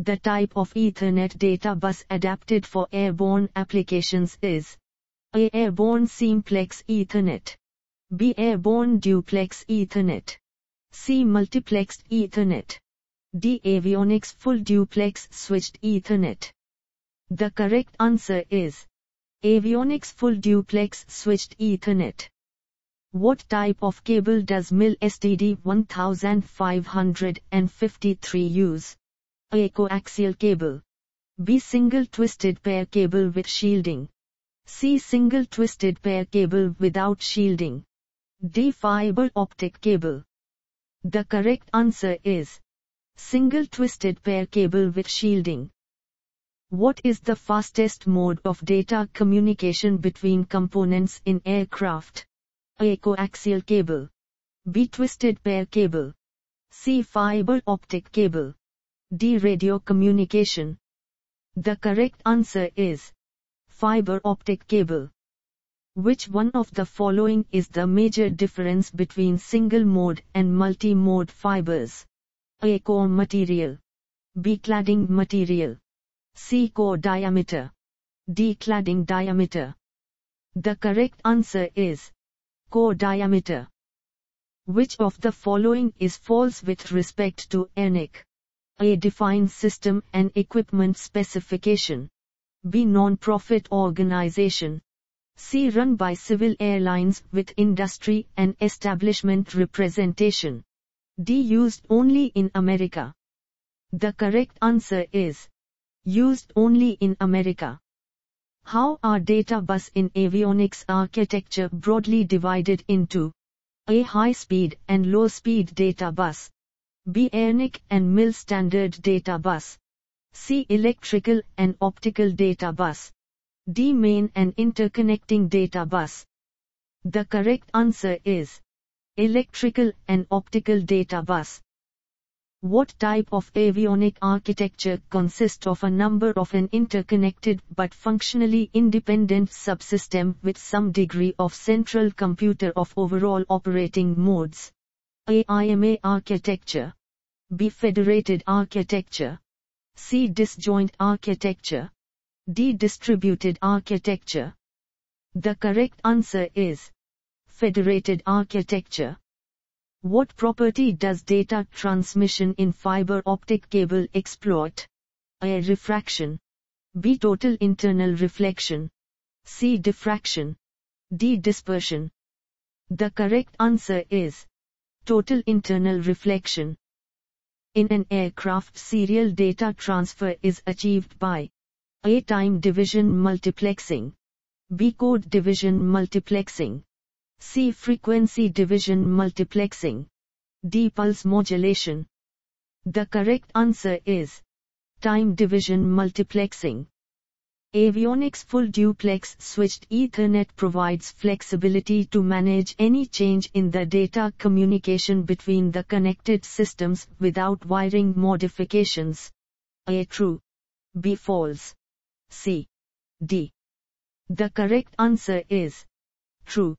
The type of Ethernet data bus adapted for airborne applications is A. Airborne Simplex Ethernet B. Airborne Duplex Ethernet C. Multiplexed Ethernet D. Avionics Full Duplex Switched Ethernet The correct answer is Avionics Full Duplex Switched Ethernet what type of cable does MIL STD 1553 use? A coaxial cable. B. Single twisted pair cable with shielding. C. Single twisted pair cable without shielding. D. Fiber optic cable. The correct answer is single twisted pair cable with shielding. What is the fastest mode of data communication between components in aircraft? A. Coaxial cable. B. Twisted pair cable. C. Fiber optic cable. D. Radio communication. The correct answer is fiber optic cable. Which one of the following is the major difference between single mode and multi-mode fibers? A. Core material. B. Cladding material. C. Core diameter. D. Cladding diameter. The correct answer is core diameter. Which of the following is false with respect to ARINC? A. Defined system and equipment specification. B. Non-profit organization. C. Run by civil airlines with industry and establishment representation. D. Used only in America. The correct answer is used only in America. How are data bus in avionics architecture broadly divided into a high-speed and low-speed data bus, B. ARINC and MIL standard data bus. C. Electrical and optical data bus. D. Main and interconnecting data bus. The correct answer is electrical and optical data bus. What type of avionic architecture consists of a number of an interconnected but functionally independent subsystem with some degree of central computer of overall operating modes? AIMA architecture. B. Federated architecture. C. Disjoint architecture. D. Distributed architecture. The correct answer is Federated architecture. What property does data transmission in fiber optic cable exploit? A. Refraction. B. Total internal reflection. C. Diffraction. D. Dispersion. The correct answer is total internal reflection. In an aircraft serial data transfer is achieved by A. Time division multiplexing B. Code division multiplexing C. Frequency division multiplexing D. Pulse modulation The correct answer is Time division multiplexing Avionics Full Duplex Switched Ethernet provides flexibility to manage any change in the data communication between the connected systems without wiring modifications. A. True. B. False. C. D. The correct answer is true.